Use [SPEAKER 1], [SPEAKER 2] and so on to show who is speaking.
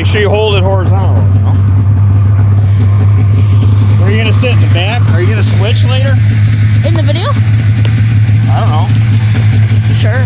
[SPEAKER 1] Make sure you hold it horizontal. You know? Are you gonna sit in the back? Are you gonna switch later?
[SPEAKER 2] In the video?
[SPEAKER 1] I don't know.
[SPEAKER 2] Sure.